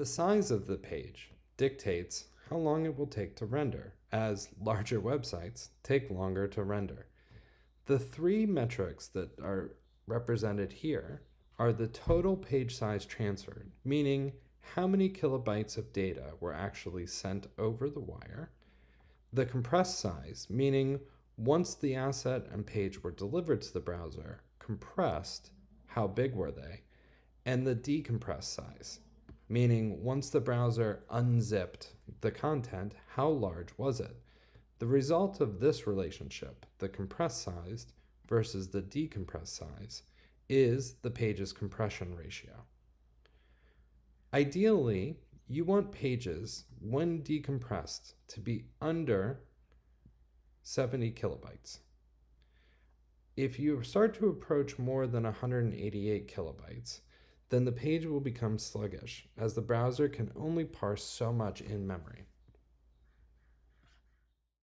The size of the page dictates how long it will take to render, as larger websites take longer to render. The three metrics that are represented here are the total page size transferred, meaning how many kilobytes of data were actually sent over the wire, the compressed size, meaning once the asset and page were delivered to the browser, compressed, how big were they, and the decompressed size, meaning once the browser unzipped the content, how large was it? The result of this relationship, the compressed size versus the decompressed size, is the page's compression ratio. Ideally, you want pages, when decompressed, to be under 70 kilobytes. If you start to approach more than 188 kilobytes, then the page will become sluggish, as the browser can only parse so much in memory.